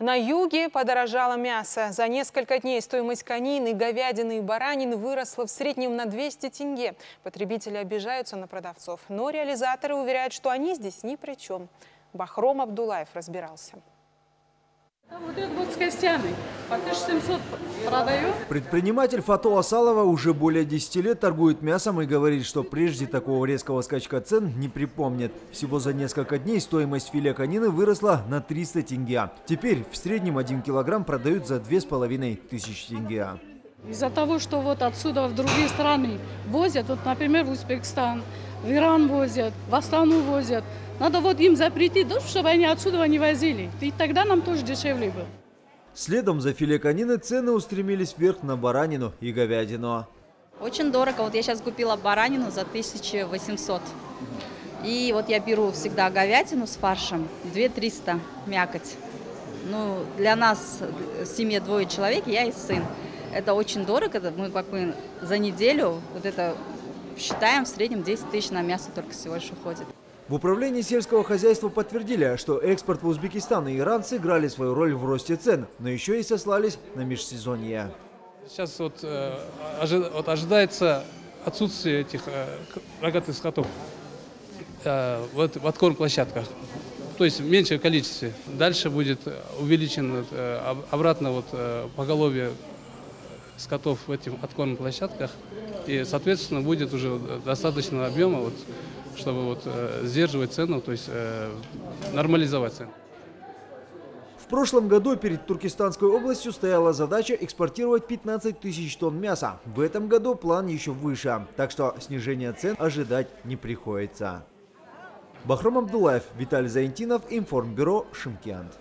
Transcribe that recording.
На юге подорожало мясо. За несколько дней стоимость конины, говядины и баранины выросла в среднем на 200 тенге. Потребители обижаются на продавцов, но реализаторы уверяют, что они здесь ни при чем. Бахром Абдулаев разбирался. Вот это вот с костями. По 1700 продаю. Предприниматель Фато Асалова уже более 10 лет торгует мясом и говорит, что прежде такого резкого скачка цен не припомнит. Всего за несколько дней стоимость филе конины выросла на 300 тенге. Теперь в среднем 1 килограмм продают за 2500 тенге. Из-за того, что вот отсюда в другие страны возят, вот, например, в Узбекистан, в Иран возят, в Астану возят, надо вот им запретить, да, чтобы они отсюда не возили. И тогда нам тоже дешевле было. Следом за филе конины цены устремились вверх на баранину и говядину. Очень дорого. Вот я сейчас купила баранину за 1800. И вот я беру всегда говядину с фаршем, 2300 мякоть. Ну, для нас в семье двое человек, я и сын. Это очень дорого. Мы как бы за неделю вот это считаем в среднем 10 тысяч на мясо только всего лишь уходит. В управлении сельского хозяйства подтвердили, что экспорт в Узбекистан и Иран сыграли свою роль в росте цен, но еще и сослались на межсезонье. Сейчас вот, э, вот ожидается отсутствие этих э, рогатых скотов э, вот, в откорм площадках. То есть в меньшем количестве. Дальше будет увеличено э, обратно вот, э, поголовье скотов в этих откормных площадках. И, соответственно, будет уже достаточно объема вот, чтобы вот, э, сдерживать цену, то есть э, нормализовать цену. В прошлом году перед Туркестанской областью стояла задача экспортировать 15 тысяч тонн мяса. В этом году план еще выше, так что снижения цен ожидать не приходится. Бахром Абдулаев, Виталий Заинтинов, Информбюро, Шимкент.